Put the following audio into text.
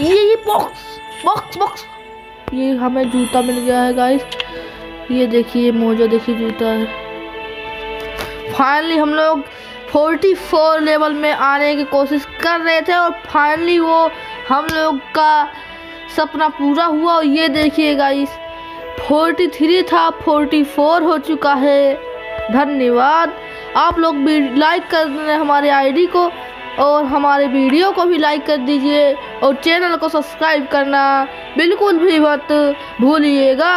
ये ये box box box ये हमें जूता मिल गया है गाइस ये देखिए मोजा देखिए, जूता है। फाइनली हम लोग 44 लेवल में आने की कोशिश कर रहे थे और फाइनली वो हम लोग का सपना पूरा हुआ। और ये देखिए गाइस 43 था 44 हो चुका है। धन्यवाद। आप लोग भी लाइक कर दें हमारे आईडी को। और हमारे वीडियो को भी लाइक कर दीजिए और चैनल को सब्सक्राइब करना बिल्कुल भी मत भूलिएगा।